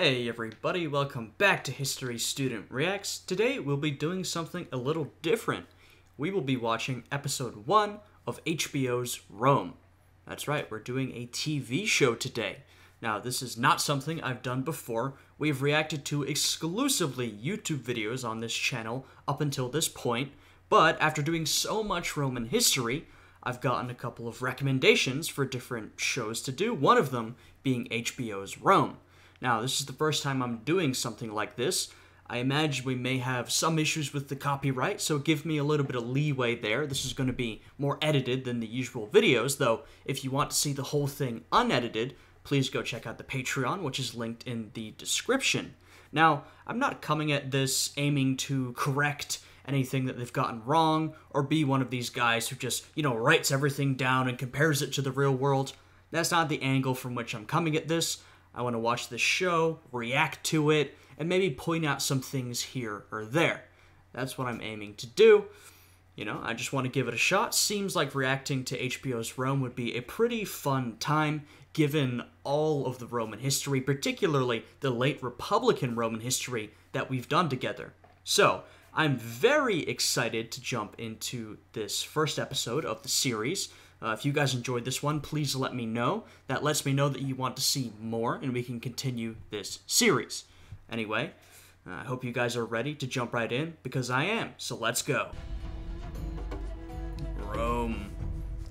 Hey everybody, welcome back to History Student Reacts. Today we'll be doing something a little different. We will be watching episode 1 of HBO's Rome. That's right, we're doing a TV show today. Now, this is not something I've done before. We've reacted to exclusively YouTube videos on this channel up until this point, but after doing so much Roman history, I've gotten a couple of recommendations for different shows to do, one of them being HBO's Rome. Now, this is the first time I'm doing something like this. I imagine we may have some issues with the copyright, so give me a little bit of leeway there. This is going to be more edited than the usual videos, though if you want to see the whole thing unedited, please go check out the Patreon, which is linked in the description. Now, I'm not coming at this aiming to correct anything that they've gotten wrong, or be one of these guys who just, you know, writes everything down and compares it to the real world. That's not the angle from which I'm coming at this. I want to watch the show, react to it, and maybe point out some things here or there. That's what I'm aiming to do. You know, I just want to give it a shot. Seems like reacting to HBO's Rome would be a pretty fun time, given all of the Roman history, particularly the late Republican Roman history that we've done together. So, I'm very excited to jump into this first episode of the series. Uh, if you guys enjoyed this one, please let me know. That lets me know that you want to see more, and we can continue this series. Anyway, uh, I hope you guys are ready to jump right in, because I am, so let's go. Rome.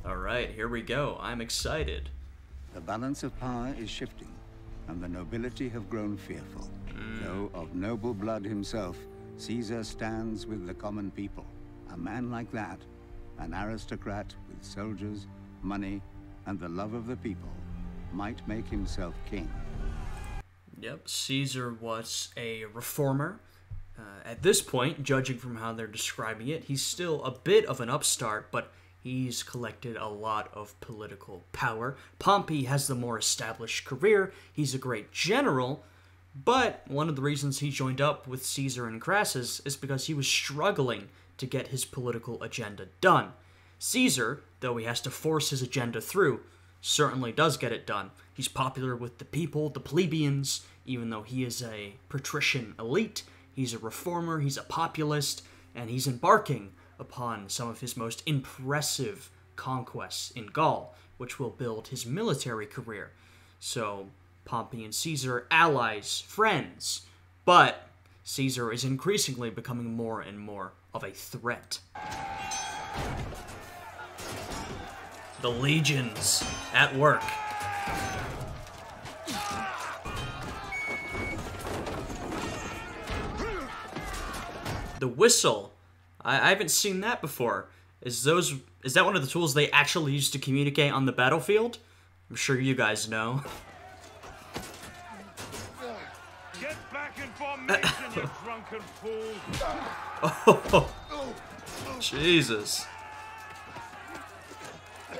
Alright, here we go. I'm excited. The balance of power is shifting, and the nobility have grown fearful. Mm. Though of noble blood himself, Caesar stands with the common people. A man like that, an aristocrat with soldiers, money, and the love of the people, might make himself king. Yep, Caesar was a reformer. Uh, at this point, judging from how they're describing it, he's still a bit of an upstart, but he's collected a lot of political power. Pompey has the more established career. He's a great general, but one of the reasons he joined up with Caesar and Crassus is because he was struggling to get his political agenda done. Caesar, though he has to force his agenda through, certainly does get it done. He's popular with the people, the plebeians, even though he is a patrician elite. He's a reformer, he's a populist, and he's embarking upon some of his most impressive conquests in Gaul, which will build his military career. So, Pompey and Caesar allies, friends, but Caesar is increasingly becoming more and more of a threat. The legions at work. The whistle. I, I haven't seen that before. Is those is that one of the tools they actually use to communicate on the battlefield? I'm sure you guys know. Oh, Jesus.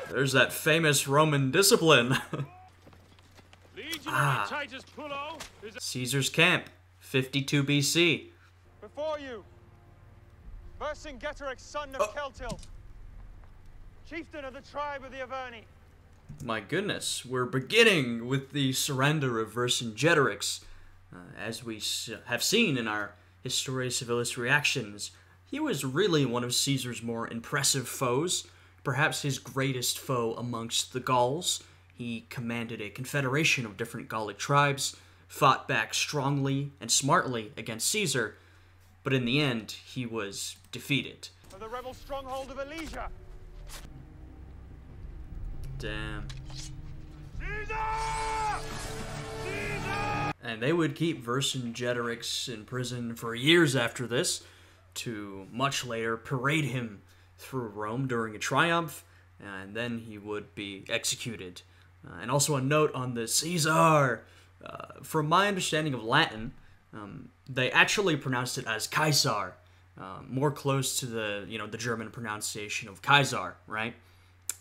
There's that famous Roman discipline. ah. Caesar's camp, 52 BC. Before you, Vercingetorix, son of oh. Celtil, chieftain of the tribe of the Arverni. My goodness, we're beginning with the surrender of Vercingetorix. Uh, as we have seen in our Historia Civilis reactions, he was really one of Caesar's more impressive foes, perhaps his greatest foe amongst the Gauls. He commanded a confederation of different Gallic tribes, fought back strongly and smartly against Caesar, but in the end, he was defeated. the rebel stronghold of Alesia. Damn. Caesar! And they would keep Vercingetorix in prison for years after this, to much later parade him through Rome during a triumph, and then he would be executed. Uh, and also a note on the Caesar. Uh, from my understanding of Latin, um, they actually pronounced it as Caesar, uh, more close to the you know the German pronunciation of Kaiser, right?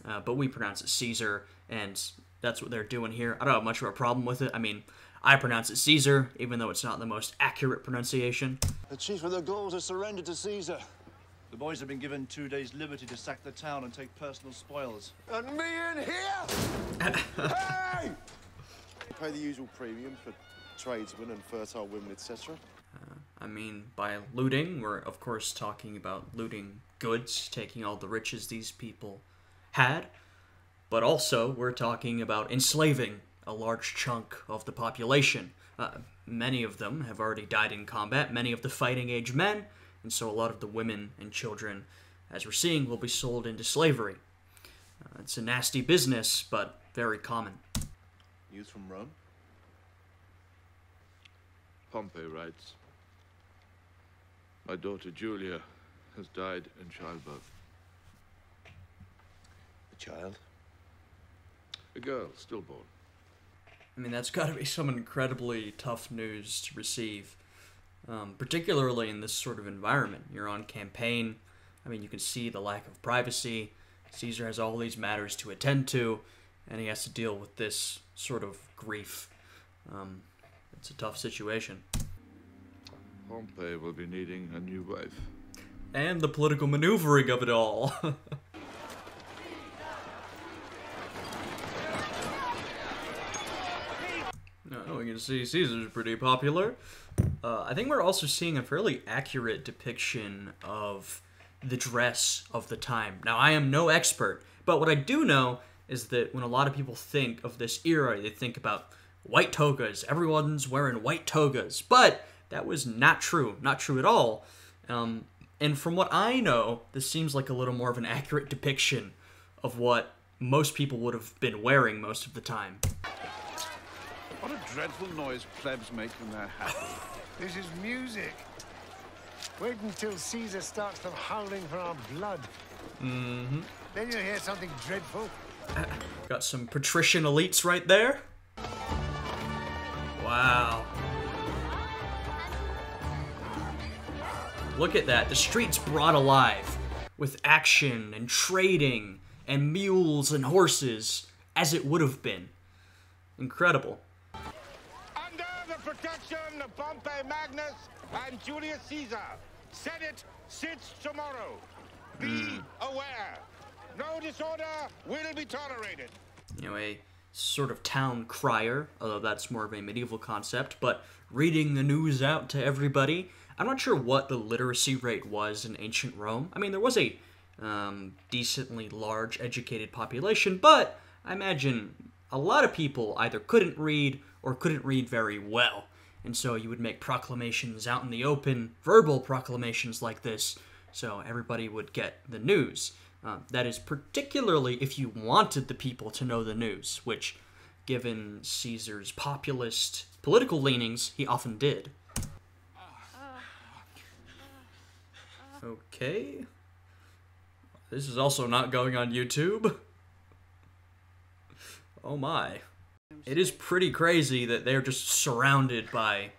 Uh, but we pronounce it Caesar, and that's what they're doing here. I don't have much of a problem with it. I mean, I pronounce it Caesar, even though it's not the most accurate pronunciation. The chief of the Gauls has surrendered to Caesar. The boys have been given two days' liberty to sack the town and take personal spoils. And me in here? hey! Pay the usual premium, for tradesmen and fertile women, etc. Uh, I mean, by looting, we're of course talking about looting goods, taking all the riches these people had, but also we're talking about enslaving a large chunk of the population. Uh, many of them have already died in combat, many of the fighting age men, and so a lot of the women and children, as we're seeing, will be sold into slavery. Uh, it's a nasty business, but very common. News from Rome? Pompey writes My daughter Julia has died in childbirth. The child. A girl, stillborn. I mean, that's got to be some incredibly tough news to receive, um, particularly in this sort of environment. You're on campaign. I mean, you can see the lack of privacy. Caesar has all these matters to attend to, and he has to deal with this sort of grief. Um, it's a tough situation. Pompey will be needing a new wife. And the political maneuvering of it all. we can see Caesar's pretty popular. Uh, I think we're also seeing a fairly accurate depiction of the dress of the time. Now, I am no expert, but what I do know is that when a lot of people think of this era, they think about white togas. Everyone's wearing white togas. But that was not true. Not true at all. Um, and from what I know, this seems like a little more of an accurate depiction of what most people would have been wearing most of the time. What a dreadful noise plebs make when they're happy. This is music. Wait until Caesar starts them howling for our blood. Mm-hmm. Then you'll hear something dreadful. Got some patrician elites right there. Wow. Look at that. The streets brought alive with action and trading and mules and horses as it would have been. Incredible. Protection of Pompey Magnus and Julius Caesar, Senate sits tomorrow. Be aware. No disorder will be tolerated. you know, a sort of town crier, although that's more of a medieval concept, but reading the news out to everybody. I'm not sure what the literacy rate was in ancient Rome. I mean, there was a um, decently large educated population, but I imagine a lot of people either couldn't read or couldn't read very well. And so you would make proclamations out in the open, verbal proclamations like this, so everybody would get the news. Uh, that is particularly if you wanted the people to know the news, which, given Caesar's populist political leanings, he often did. Okay. This is also not going on YouTube. Oh my. It is pretty crazy that they're just surrounded by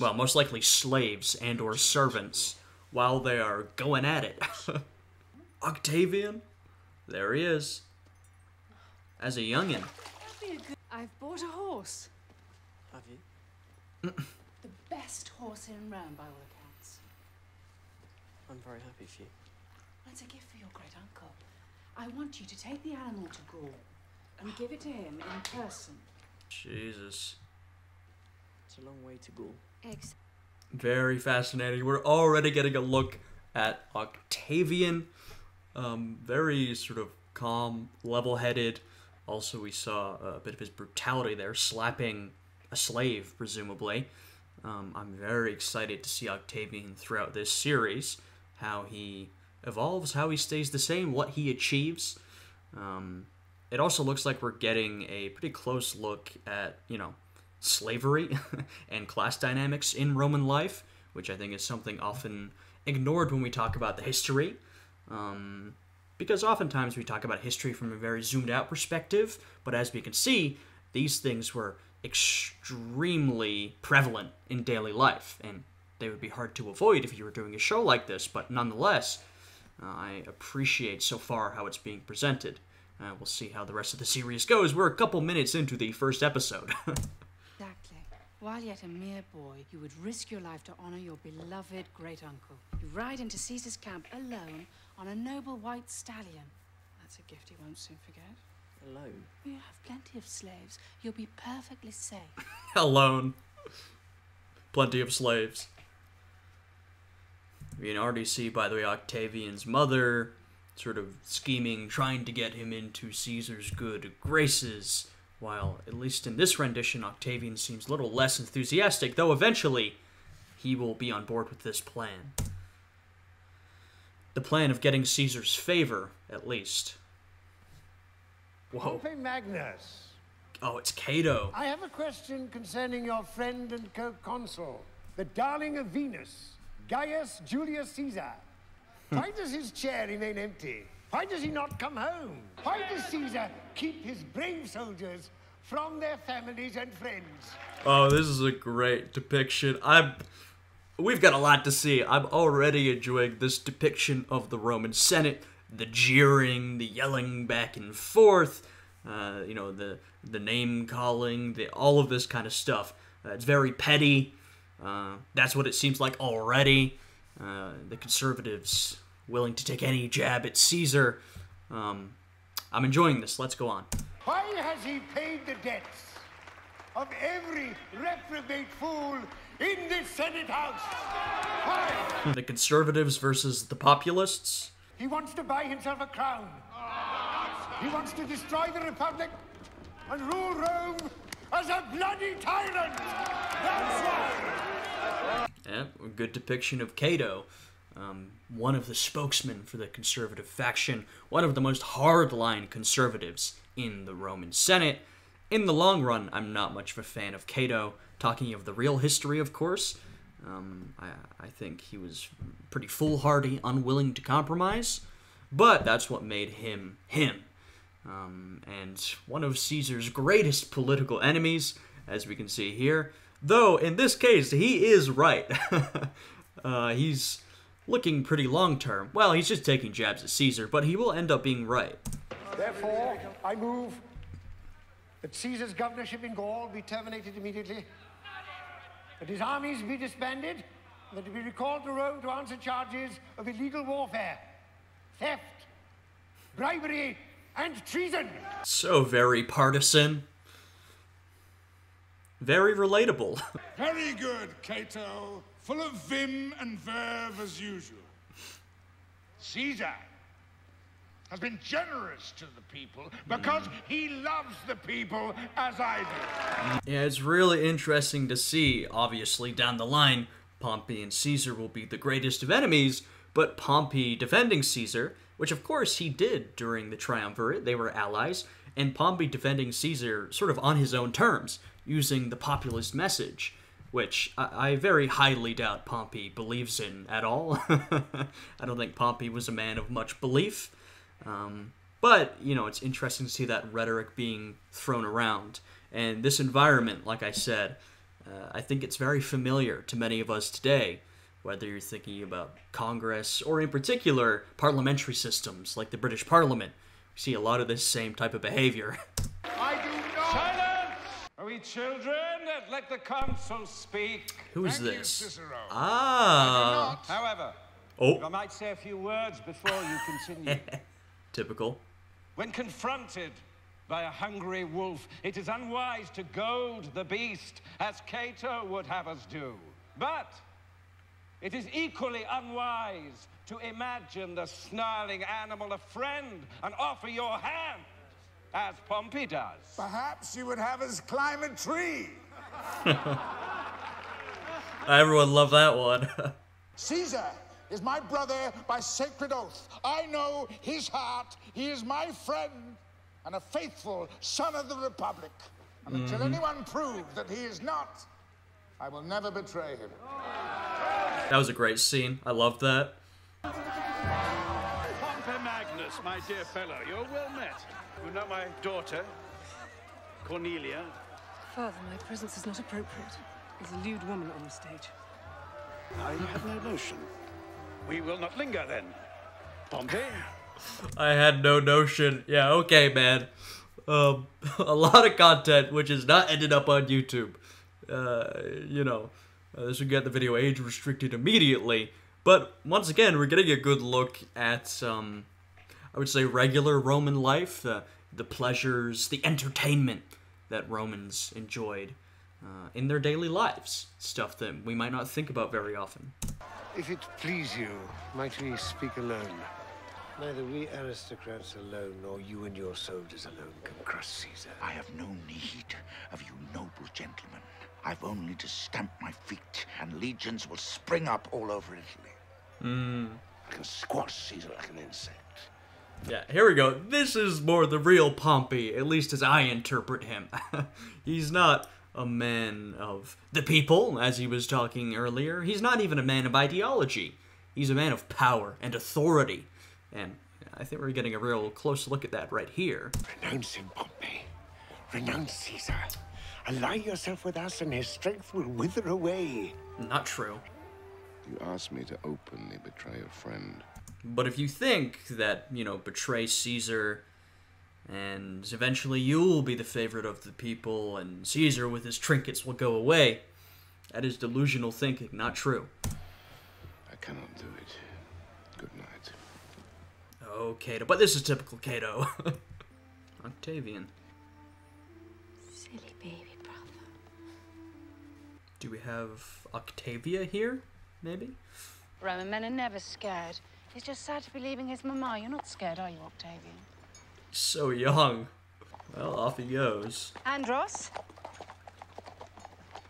well, most likely slaves and or servants while they are going at it. Octavian? There he is. As a youngin. I've bought a horse. Have you? The best horse in Rome, by all accounts. I'm very happy for you. Well, it's a gift for your great uncle. I want you to take the animal to Gaul and give it to him in person. Jesus. It's a long way to go. Ex- Very fascinating. We're already getting a look at Octavian. Um, very sort of calm, level headed. Also, we saw a bit of his brutality there, slapping a slave, presumably. Um, I'm very excited to see Octavian throughout this series, how he evolves, how he stays the same, what he achieves. Um, it also looks like we're getting a pretty close look at, you know, slavery and class dynamics in Roman life, which I think is something often ignored when we talk about the history. Um, because oftentimes we talk about history from a very zoomed out perspective, but as we can see, these things were extremely prevalent in daily life, and they would be hard to avoid if you were doing a show like this, but nonetheless, uh, I appreciate so far how it's being presented. Uh, we'll see how the rest of the series goes. We're a couple minutes into the first episode. Exactly. While yet a mere boy, you would risk your life to honor your beloved great uncle. You ride into Caesar's camp alone on a noble white stallion. That's a gift he won't soon forget. Alone. You have plenty of slaves. You'll be perfectly safe. Alone. Plenty of slaves. We can already see, by the way, Octavian's mother sort of scheming, trying to get him into Caesar's good graces, while, at least in this rendition, Octavian seems a little less enthusiastic, though eventually he will be on board with this plan. The plan of getting Caesar's favor, at least. Whoa. Magnus. Oh, it's Cato. I have a question concerning your friend and co-consul, the darling of Venus, Gaius Julius Caesar. Why does his chair remain empty? Why does he not come home? Why does Caesar keep his brave soldiers from their families and friends? Oh, this is a great depiction. I'm we've got a lot to see. I'm already enjoying this depiction of the Roman Senate, the jeering, the yelling back and forth, uh, you know, the the name calling, the all of this kind of stuff. Uh, it's very petty. Uh, that's what it seems like already. Uh, the conservatives willing to take any jab at Caesar. Um, I'm enjoying this. Let's go on. Why has he paid the debts of every reprobate fool in this Senate House? Why? The conservatives versus the populists. He wants to buy himself a crown. He wants to destroy the Republic and rule Rome as a bloody tyrant. That's why. Yeah, a good depiction of Cato, um, one of the spokesmen for the conservative faction, one of the most hardline conservatives in the Roman Senate. In the long run, I'm not much of a fan of Cato. Talking of the real history, of course, um, I, I think he was pretty foolhardy, unwilling to compromise, but that's what made him him. Um, and one of Caesar's greatest political enemies, as we can see here. Though, in this case, he is right. uh, he's looking pretty long term. Well, he's just taking jabs at Caesar, but he will end up being right. Therefore, I move that Caesar's governorship in Gaul be terminated immediately, that his armies be disbanded, and that he be recalled to Rome to answer charges of illegal warfare, theft, bribery, and treason. So very partisan. Very relatable. Very good, Cato. Full of vim and verve as usual. Caesar has been generous to the people because he loves the people as I do. Yeah, it's really interesting to see, obviously, down the line, Pompey and Caesar will be the greatest of enemies, but Pompey defending Caesar, which of course he did during the Triumvirate, they were allies, and Pompey defending Caesar sort of on his own terms, using the populist message, which I, I very highly doubt Pompey believes in at all. I don't think Pompey was a man of much belief. Um, but, you know, it's interesting to see that rhetoric being thrown around. And this environment, like I said, uh, I think it's very familiar to many of us today, whether you're thinking about Congress or, in particular, parliamentary systems like the British Parliament. We see a lot of this same type of behavior. we children? Let the consul speak. Who is Thank you, this? Cicero. Ah, However, Oh. I might say a few words before you continue. typical. when confronted by a hungry wolf, it is unwise to goad the beast, as Cato would have us do. But it is equally unwise to imagine the snarling animal a friend and offer your hand, as Pompey does. Perhaps you would have us climb a tree. Everyone loved that one. Caesar is my brother by sacred oath. I know his heart. He is my friend and a faithful son of the Republic. And until mm-hmm. anyone proves that he is not, I will never betray him. that was a great scene. I loved that. Pompey my dear fellow, you're well met. You know my daughter, Cornelia. Father, my presence is not appropriate. There's a lewd woman on the stage. I have no notion. We will not linger then. Pompey? I had no notion. Yeah, okay, man. Um, a lot of content which has not ended up on YouTube. Uh, you know, uh, this would get the video age restricted immediately. But once again, we're getting a good look at, um, I would say, regular Roman life, the the pleasures, the entertainment that Romans enjoyed. uh, in their daily lives, stuff that we might not think about very often. If it please you, might we speak alone? Neither we aristocrats alone, nor you and your soldiers alone can crush Caesar. I have no need of you noble gentlemen. I've only to stamp my feet, and legions will spring up all over Italy. Mm. I can squash Caesar like an insect. Yeah, here we go. This is more the real Pompey, at least as I interpret him. He's not a man of the people, as he was talking earlier. He's not even a man of ideology. He's a man of power and authority. And I think we're getting a real close look at that right here. Renounce him, Pompey. Renounce Caesar. Ally yourself with us, and his strength will wither away. Not true. You asked me to openly betray a friend. But if you think that, you know, betray Caesar and eventually you'll be the favorite of the people and Caesar with his trinkets will go away, that is delusional thinking, not true. I cannot do it. Good night. Oh, Cato. But this is typical Cato. Octavian. Silly baby brother. Do we have Octavia here, maybe? Roman men are never scared. He's just sad to be leaving his mama. You're not scared, are you, Octavian? So young. Well, off he goes. Andros?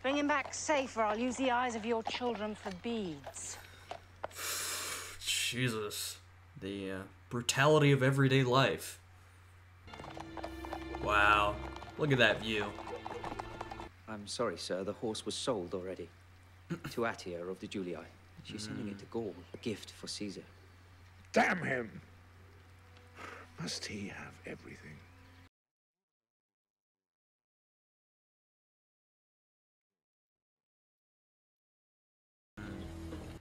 Bring him back safe, or I'll use the eyes of your children for beads. Jesus. The uh, brutality of everyday life. Wow. Look at that view. I'm sorry, sir. The horse was sold already. to Atia of the Julii. She's sending it to Gaul. A gift for Caesar. Damn him! Must he have everything?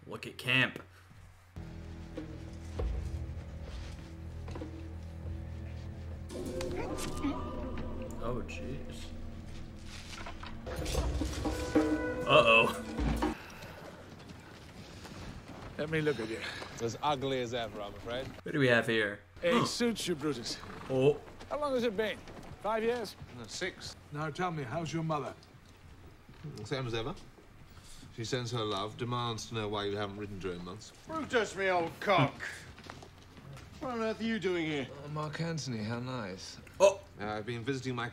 Look at camp. Oh, jeez. Uh-oh. Let me look at you. It's As ugly as ever, I'm afraid. What do we have here? It suits you, Brutus. Oh. How long has it been? Five years? No, six. Now tell me, how's your mother? Same as ever. She sends her love, demands to know why you haven't written during months. Brutus, me old cock. what on earth are you doing here? Oh, Mark Antony, how nice. Oh! Uh, I've been visiting my...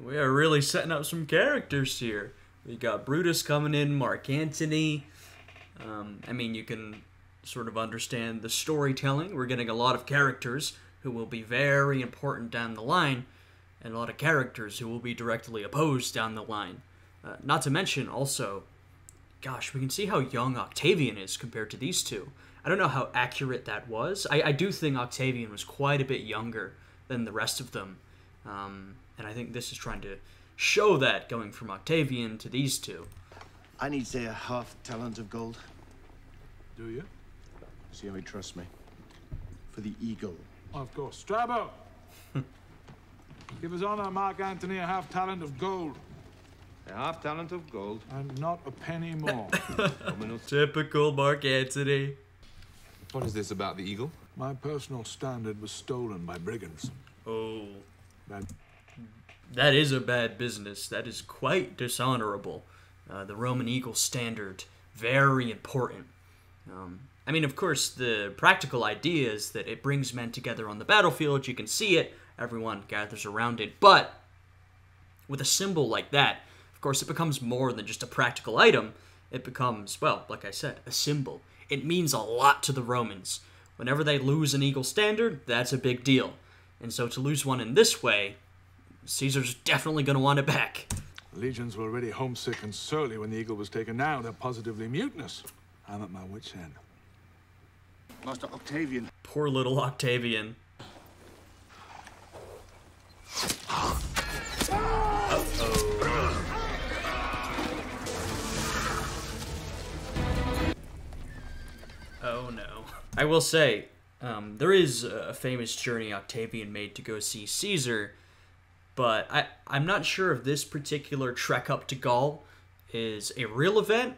We are really setting up some characters here. We got Brutus coming in, Mark Antony. Um, I mean, you can sort of understand the storytelling. We're getting a lot of characters who will be very important down the line, and a lot of characters who will be directly opposed down the line. Uh, not to mention, also, gosh, we can see how young Octavian is compared to these two. I don't know how accurate that was. I, I do think Octavian was quite a bit younger than the rest of them. Um, and I think this is trying to show that going from Octavian to these two. I need, say, a half talent of gold. Do you? See how he trusts me. For the eagle. Of course. Strabo! Give his honor, Mark Antony, a half talent of gold. A half talent of gold. And not a penny more. Typical Mark Antony. What is this about the eagle? My personal standard was stolen by brigands. Oh. Bad. That is a bad business. That is quite dishonorable. Uh, the Roman Eagle standard, very important. Um, I mean, of course, the practical idea is that it brings men together on the battlefield. You can see it, everyone gathers around it. But with a symbol like that, of course, it becomes more than just a practical item. It becomes, well, like I said, a symbol. It means a lot to the Romans. Whenever they lose an eagle standard, that's a big deal. And so to lose one in this way, Caesar's definitely going to want it back. The legions were already homesick and surly when the eagle was taken. Now they're positively mutinous. I'm at my wit's end. Master Octavian. Poor little Octavian. Oh no. I will say, um, there is a famous journey Octavian made to go see Caesar, but I, I'm not sure if this particular trek up to Gaul is a real event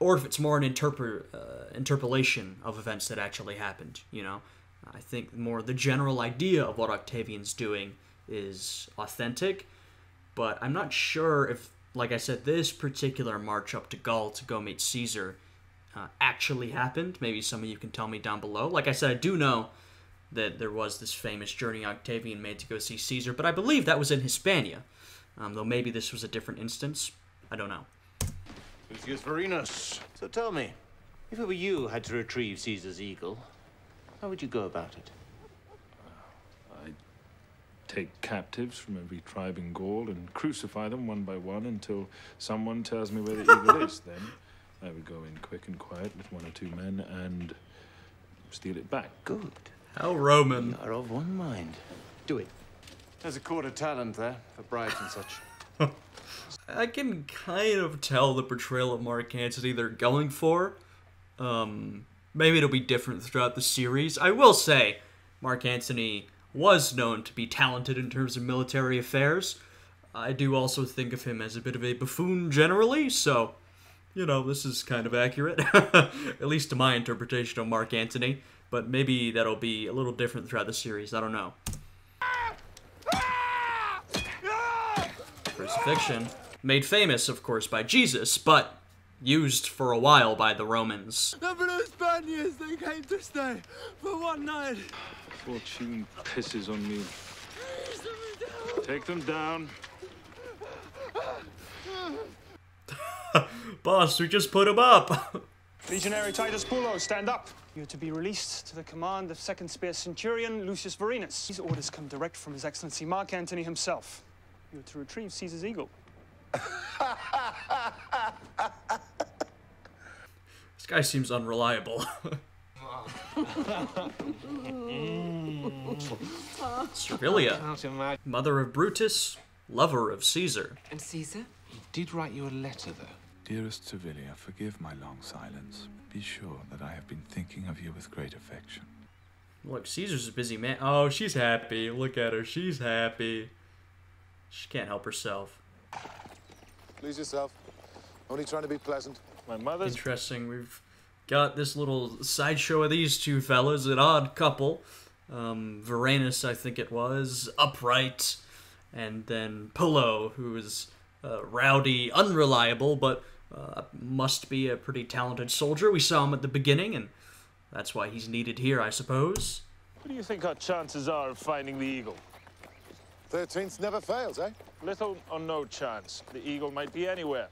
or if it's more an interpre- uh, interpolation of events that actually happened, you know? I think more the general idea of what Octavian's doing is authentic, but I'm not sure if like I said, this particular march up to Gaul to go meet Caesar uh, actually happened. Maybe some of you can tell me down below. Like I said, I do know that there was this famous journey Octavian made to go see Caesar, but I believe that was in Hispania. Um, though maybe this was a different instance. I don't know. Lucius Vorenus. So tell me, if it were you had to retrieve Caesar's eagle, how would you go about it? I'd take captives from every tribe in Gaul and crucify them one by one until someone tells me where the eagle is. Then I would go in quick and quiet with one or two men and steal it back. Good. How Roman. We are of one mind. Do it. There's a quarter talent there for bribes and such. I can kind of tell the portrayal of Mark Antony they're going for. Um, maybe it'll be different throughout the series. I will say, Mark Antony was known to be talented in terms of military affairs. I do also think of him as a bit of a buffoon generally, so, you know, this is kind of accurate, at least to my interpretation of Mark Antony. But maybe that'll be a little different throughout the series. I don't know. Crucifixion. Made famous, of course, by Jesus, but used for a while by the Romans. The blue Spaniards, they came to stay for one night. Fortune pisses on me. Take them down. Boss, we just put him up. Legionary Titus Pullo, stand up. You're to be released to the command of 2nd Spear Centurion Lucius Vorenus. These orders come direct from His Excellency Mark Antony himself. You're to retrieve Caesar's eagle. This guy seems unreliable. Servilia, mother of Brutus, lover of Caesar. And Caesar? He did write you a letter, though. Dearest Servilia, forgive my long silence. Be sure that I have been thinking of you with great affection. Look, Caesar's a busy man. Oh, she's happy. Look at her. She's happy. She can't help herself. Please yourself. Only trying to be pleasant. My mother's. Interesting. We've got this little sideshow of these two fellas, an odd couple. Um, Vorenus, I think it was, upright, and then Pullo, who is uh, rowdy, unreliable, but uh, must be a pretty talented soldier. We saw him at the beginning, and that's why he's needed here, I suppose. What do you think our chances are of finding the eagle? Thirteenth never fails, eh? Little or no chance. The eagle might be anywhere.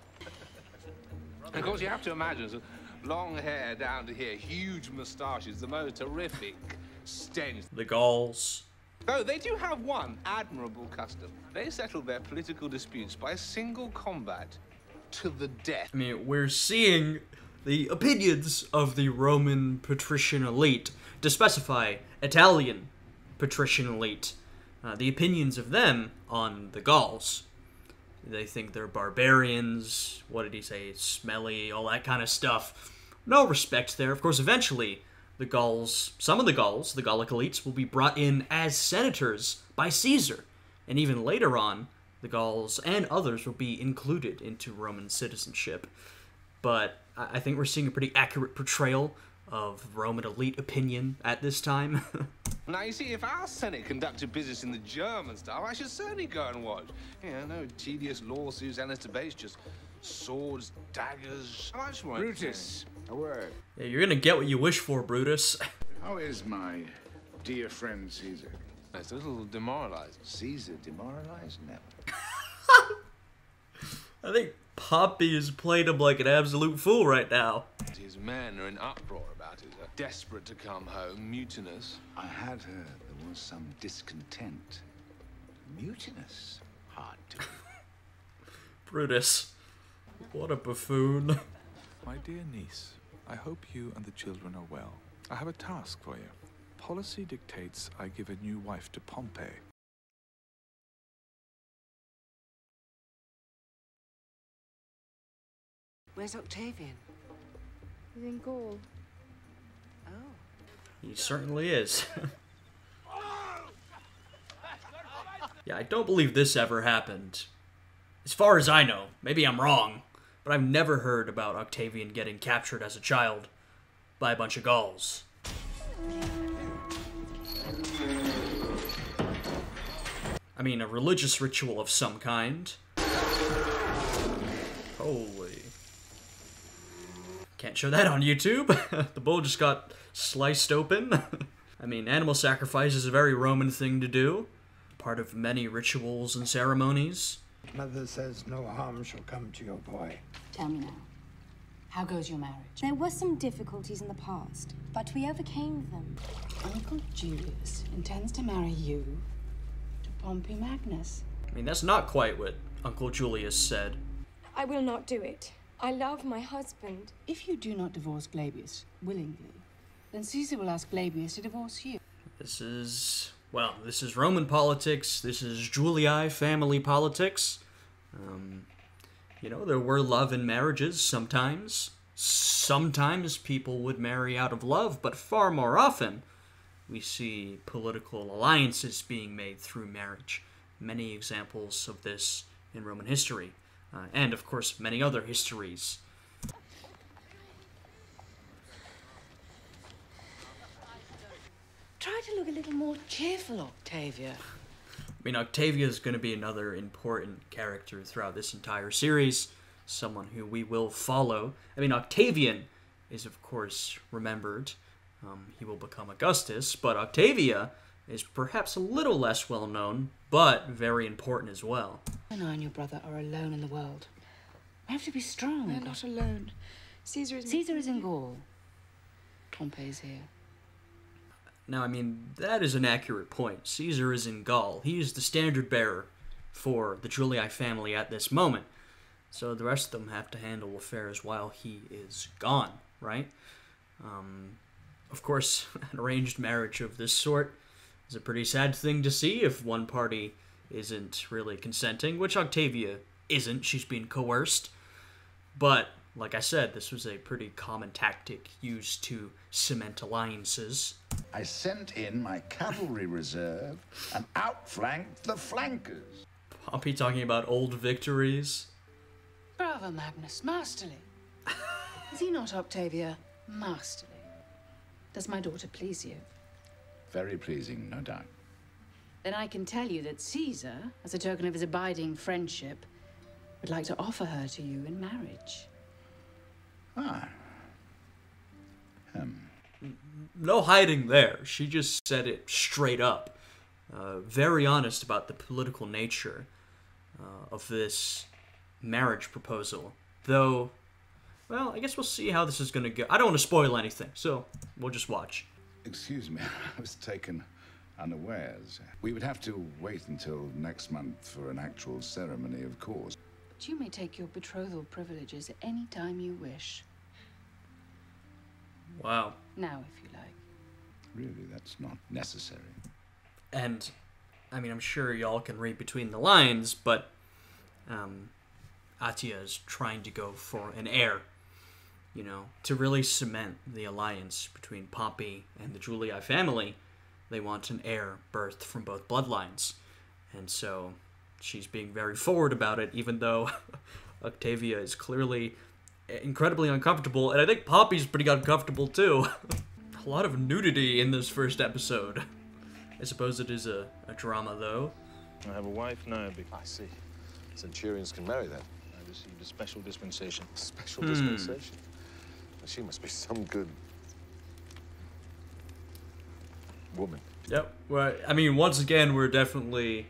Of course, you have to imagine so long hair down to here, huge moustaches, the most terrific stench. The Gauls. Though they do have one admirable custom. They settle their political disputes by a single combat to the death. I mean, we're seeing the opinions of the Roman patrician elite, to specify Italian patrician elite, uh, the opinions of them on the Gauls. They think they're barbarians. What did he say? Smelly, all that kind of stuff. No respect there. Of course, eventually, the Gauls, some of the Gauls, the Gallic elites, will be brought in as senators by Caesar. And even later on, the Gauls and others will be included into Roman citizenship. But I I think we're seeing a pretty accurate portrayal of Roman elite opinion at this time. Now, you see, if our Senate conducted business in the German style, I should certainly go and watch. Yeah, no tedious lawsuits and debates, just swords, daggers. Much more Brutus, a word. yeah, you're gonna get what you wish for, Brutus. How is my dear friend Caesar? It's a little demoralized. Caesar demoralized? Never. I think Pompey has played him like an absolute fool right now. His men are in uproar about it. They're desperate to come home, mutinous. I had heard there was some discontent. Mutinous? Hard to. Brutus. What a buffoon. My dear niece, I hope you and the children are well. I have a task for you. Policy dictates I give a new wife to Pompey. Where's Octavian? He's in Gaul. Oh. He certainly is. yeah, I don't believe this ever happened. As far as I know, maybe I'm wrong, but I've never heard about Octavian getting captured as a child by a bunch of Gauls. I mean, a religious ritual of some kind. Holy. Can't show that on YouTube. the bull just got sliced open. I mean, animal sacrifice is a very Roman thing to do, part of many rituals and ceremonies. Mother says no harm shall come to your boy. Tell me now. How goes your marriage? There were some difficulties in the past, but we overcame them. Uncle Julius intends to marry you to Pompey Magnus. I mean, that's not quite what Uncle Julius said. I will not do it. I love my husband. If you do not divorce Glabius willingly, then Caesar will ask Glabius to divorce you. This is, well, this is Roman politics. This is Julii family politics. Um, you know, there were love in marriages sometimes. Sometimes people would marry out of love, but far more often we see political alliances being made through marriage. Many examples of this in Roman history, uh, and of course, many other histories. Try to look a little more cheerful, Octavia. I mean, Octavia is going to be another important character throughout this entire series, someone who we will follow. I mean, Octavian is, of course, remembered. Um, he will become Augustus, but Octavia is perhaps a little less well known, but very important as well. And I and your brother are alone in the world. We have to be strong. We're not alone. Caesar is. Caesar is in Gaul. Pompey's here. Now, I mean, that is an accurate point. Caesar is in Gaul. He is the standard bearer for the Julii family at this moment. So the rest of them have to handle affairs while he is gone, right? Um, of course, an arranged marriage of this sort is a pretty sad thing to see if one party isn't really consenting, which Octavia isn't. She's being coerced. But, like I said, this was a pretty common tactic used to cement alliances. I sent in my cavalry reserve and outflanked the flankers. Pompey talking about old victories. Bravo, Magnus. Masterly. is he not, Octavia? Masterly. Does my daughter please you? Very pleasing, no doubt. Then I can tell you that Caesar, as a token of his abiding friendship, would like to offer her to you in marriage. Ah. Um. No hiding there. She just said it straight up. Uh, very honest about the political nature uh, of this marriage proposal. Though, well, I guess we'll see how this is going to go. I don't want to spoil anything, so we'll just watch. Excuse me, I was taken unawares. We would have to wait until next month for an actual ceremony, of course. But you may take your betrothal privileges any time you wish. Wow. Now, if you like. Really, that's not necessary. And, I mean, I'm sure y'all can read between the lines, but um, Atia is trying to go for an heir, you know, to really cement the alliance between Pompey and the Julii family. They want an heir birthed from both bloodlines. And so she's being very forward about it, even though Octavia is clearly incredibly uncomfortable, and I think Pompey's pretty uncomfortable too. a lot of nudity in this first episode. I suppose it is a, a drama, though. I have a wife now. I see. Centurions can marry then. I received a special dispensation. Special Hmm. dispensation. She must be some good woman. Yep. Well, I mean, once again, we're definitely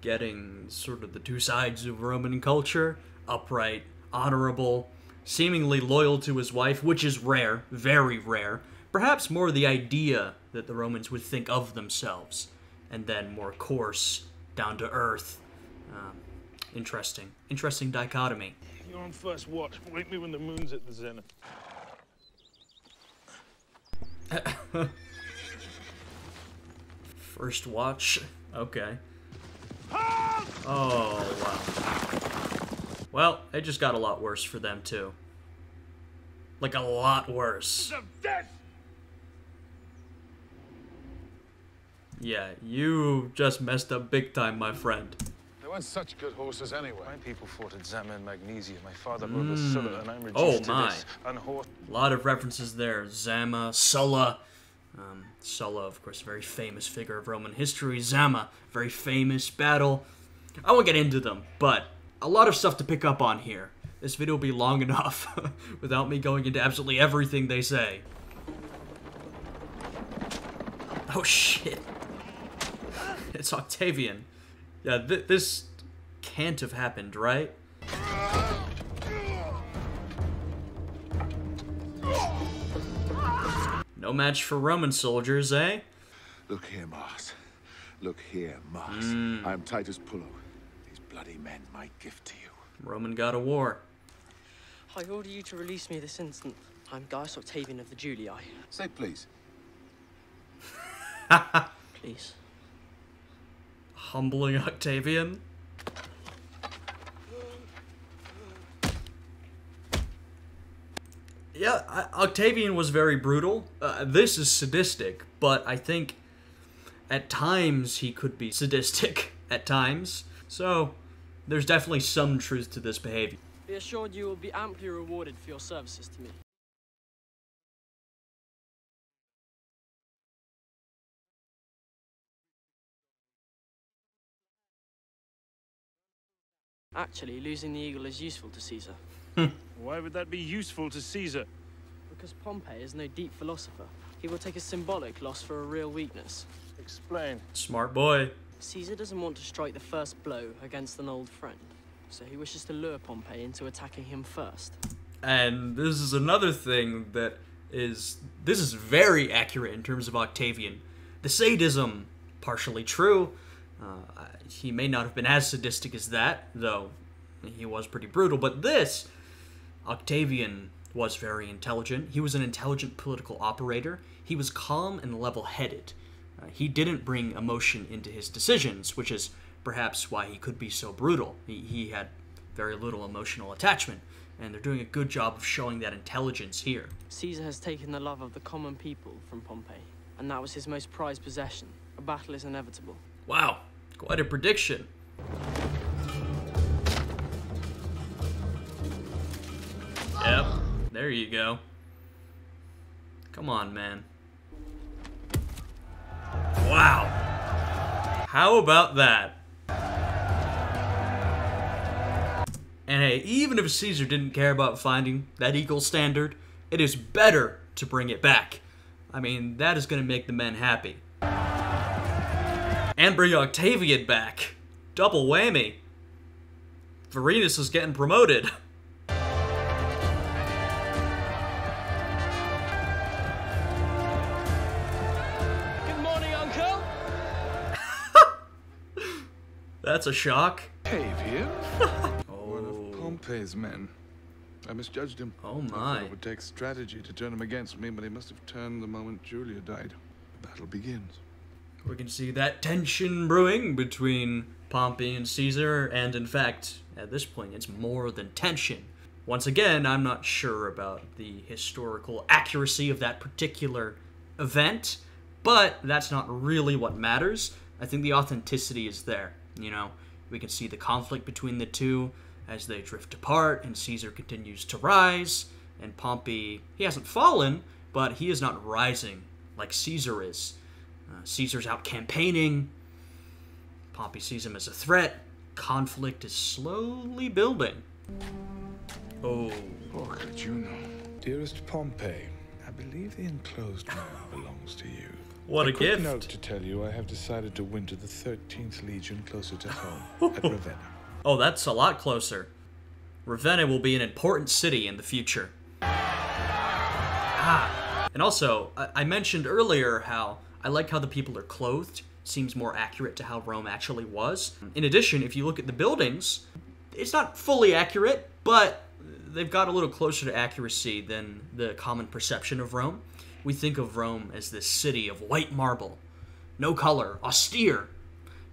getting sort of the two sides of Roman culture upright, honorable, seemingly loyal to his wife, which is rare, very rare. Perhaps more the idea that the Romans would think of themselves, and then more coarse, down to earth. Um, interesting. Interesting dichotomy. You're on first watch. Wake me when the moon's at the zenith. First watch. Okay. Oh, wow. Well, it just got a lot worse for them, too. Like, a lot worse. Yeah, you just messed up big time, my friend. They weren't such good horses anyway. My people fought at Zama and Magnesia. My father rode the Sulla, and I'm reduced Oh, to my. this unhorsed. A lot of references there. Zama, Sulla. Um, Sulla, of course, a very famous figure of Roman history. Zama, very famous battle. I won't get into them, but a lot of stuff to pick up on here. this video will be long enough without me going into absolutely everything they say. Oh shit. It's Octavian. Yeah, th this can't have happened, right? No match for Roman soldiers, eh? Look here, Mars. Look here, Mars. Mm. I am Titus Pullo. These bloody men, my gift to you. Roman god of war. I order you to release me this instant. I'm Gaius Octavian of the Julii. Say please. Please. Humbling Octavian. Yeah, Octavian was very brutal. Uh, this is sadistic, but I think at times he could be sadistic at times. So there's definitely some truth to this behavior. Be assured you will be amply rewarded for your services to me. Actually, losing the eagle is useful to Caesar. Hmm. Why would that be useful to Caesar? Because Pompey is no deep philosopher. He will take a symbolic loss for a real weakness. Explain. Smart boy. Caesar doesn't want to strike the first blow against an old friend, so he wishes to lure Pompey into attacking him first. And this is another thing that is this is very accurate in terms of Octavian. The sadism partially true. Uh, he may not have been as sadistic as that, though he was pretty brutal. But this, Octavian was very intelligent. He was an intelligent political operator. He was calm and level-headed. Uh, he didn't bring emotion into his decisions, which is perhaps why he could be so brutal. He, he had very little emotional attachment, and they're doing a good job of showing that intelligence here. Caesar has taken the love of the common people from Pompey, and that was his most prized possession. A battle is inevitable. Wow, quite a prediction. Yep, there you go. Come on, man. Wow. How about that? And hey, even if Caesar didn't care about finding that eagle standard, it is better to bring it back. I mean, that is going to make the men happy. And bring Octavian back. Double whammy. Vorenus is getting promoted. Good morning, Uncle. That's a shock. Octavian? Oh, one of oh. Pompey's men. I misjudged him. Oh my. it would take strategy to turn him against me, but he must have turned the moment Julia died. The battle begins. We can see that tension brewing between Pompey and Caesar, and in fact, at this point, it's more than tension. Once again, I'm not sure about the historical accuracy of that particular event, but that's not really what matters. I think the authenticity is there. You know, we can see the conflict between the two as they drift apart, and Caesar continues to rise, and Pompey, he hasn't fallen, but he is not rising like Caesar is. Uh, Caesar's out campaigning. Pompey sees him as a threat. Conflict is slowly building. Oh. You know? Dearest Pompey, I believe the enclosed mail belongs to you. What a quick gift. note to tell you I have decided to winter the 13th Legion closer to home, at Ravenna. Oh, that's a lot closer. Ravenna will be an important city in the future. Ah. And also, I, I mentioned earlier how I like how the people are clothed. Seems more accurate to how Rome actually was. In addition, if you look at the buildings, it's not fully accurate, but they've got a little closer to accuracy than the common perception of Rome. We think of Rome as this city of white marble, no color, austere.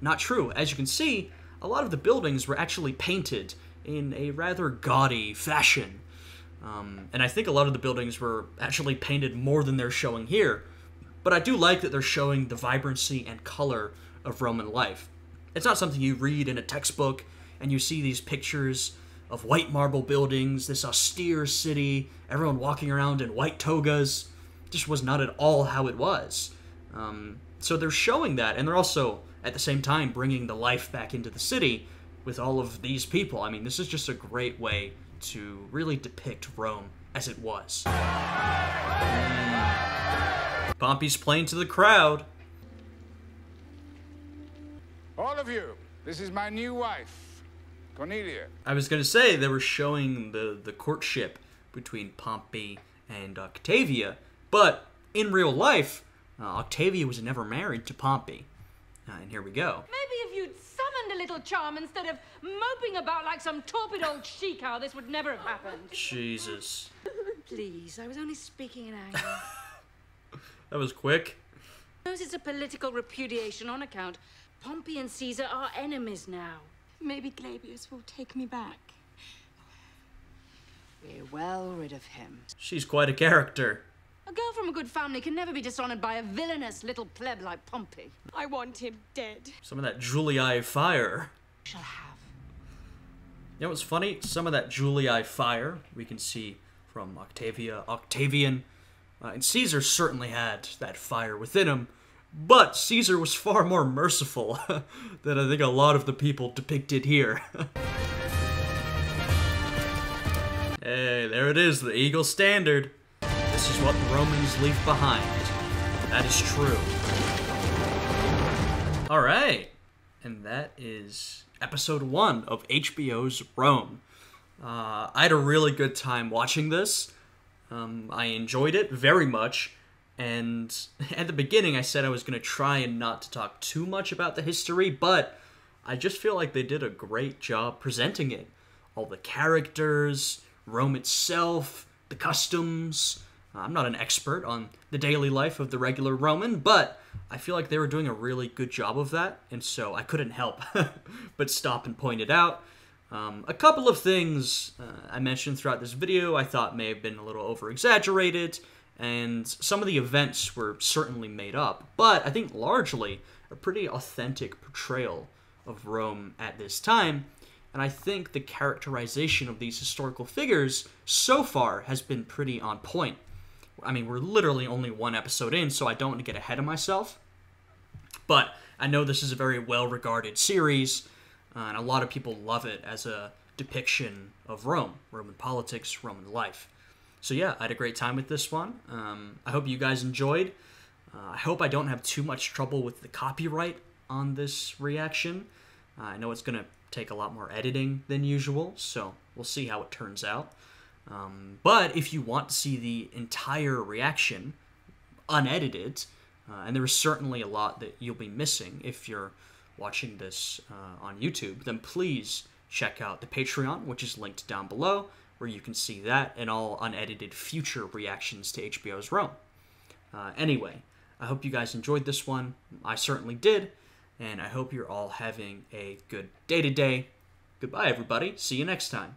Not true. As you can see, a lot of the buildings were actually painted in a rather gaudy fashion. Um, and I think a lot of the buildings were actually painted more than they're showing here. But I do like that they're showing the vibrancy and color of Roman life. It's not something you read in a textbook and you see these pictures of white marble buildings, this austere city, everyone walking around in white togas. Just was not at all how it was. Um, so they're showing that, and they're also at the same time bringing the life back into the city with all of these people. I mean, this is just a great way to really depict Rome as it was. Pompey's playing to the crowd. All of you, this is my new wife, Cornelia. I was gonna say they were showing the the courtship between Pompey and Octavia, but in real life, uh, Octavia was never married to Pompey. Uh, and here we go. Maybe if you'd summoned a little charm instead of moping about like some torpid old she-cow, this would never have happened. Jesus, Please, I was only speaking in anger. that was quick. Knows it's a political repudiation on account. Pompey and Caesar are enemies now. Maybe Glabius will take me back. We're well rid of him. She's quite a character. A girl from a good family can never be dishonored by a villainous little pleb like Pompey. I want him dead. Some of that Julii fire. Shall have. You know what's funny? Some of that Julii fire we can see from Octavia, Octavian, uh, and Caesar certainly had that fire within him. But Caesar was far more merciful than I think a lot of the people depicted here. hey, there it is, the Eagle Standard. This is what the Romans leave behind. That is true. Alright, and that is episode one of HBO's Rome. Uh, I had a really good time watching this. Um, I enjoyed it very much. And at the beginning, I said I was going to try and not to talk too much about the history, but I just feel like they did a great job presenting it. All the characters, Rome itself, the customs. I'm not an expert on the daily life of the regular Roman, but I feel like they were doing a really good job of that, and so I couldn't help but stop and point it out. Um, a couple of things uh, I mentioned throughout this video I thought may have been a little over exaggerated, and some of the events were certainly made up, but I think largely a pretty authentic portrayal of Rome at this time. And I think the characterization of these historical figures so far has been pretty on point. I mean, we're literally only one episode in, so I don't want to get ahead of myself. But I know this is a very well regarded series, uh, and a lot of people love it as a depiction of Rome, Roman politics, Roman life. So yeah, I had a great time with this one. Um, I hope you guys enjoyed. Uh, I hope I don't have too much trouble with the copyright on this reaction. Uh, I know it's going to take a lot more editing than usual, so we'll see how it turns out. Um, but if you want to see the entire reaction unedited, uh, and there is certainly a lot that you'll be missing if you're watching this uh, on YouTube, then please check out the Patreon, which is linked down below, where you can see that and all unedited future reactions to HBO's Rome. Uh, anyway, I hope you guys enjoyed this one. I certainly did, and I hope you're all having a good day today. Goodbye, everybody. See you next time.